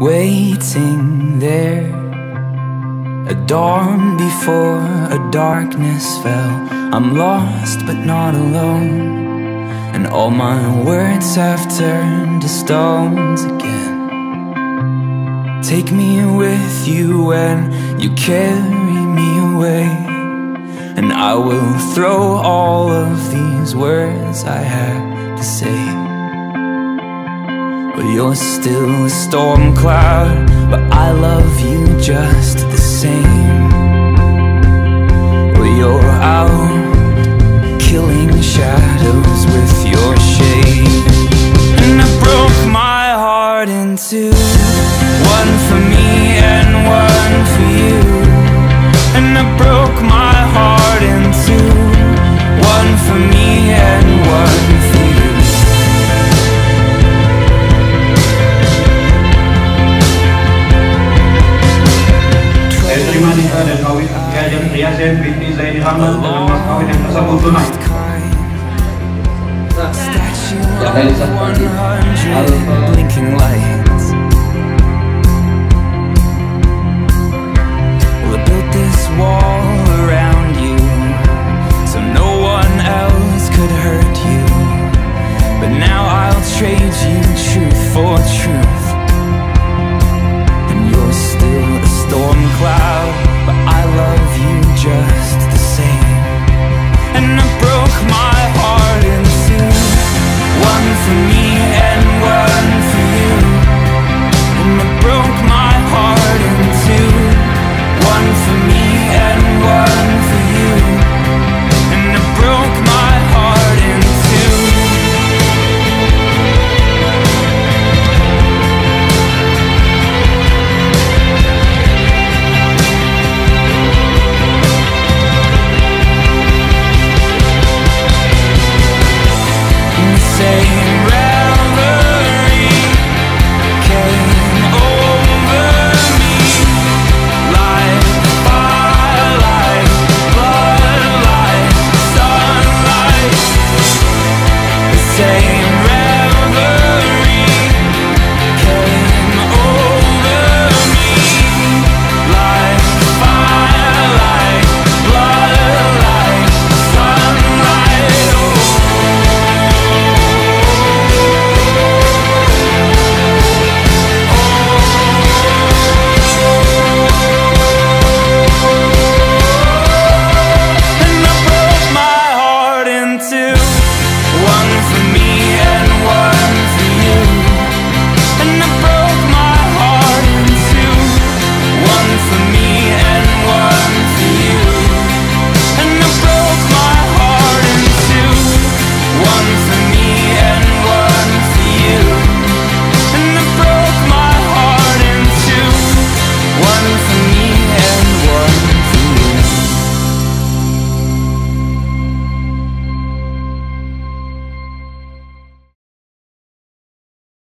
Waiting there. A dawn before a darkness fell. I'm lost but not alone. And all my words have turned to stones again. Take me with you when you carry me away. And I will throw all of these words I have to say but you're still a storm cloud. But I love you just the same. Well, you're out Killing shadows with your shade. And I broke my heart in two Yayan Riyazen binti Zaini Rahman dengan mas kawin yang tersebut tunai. Statue of 100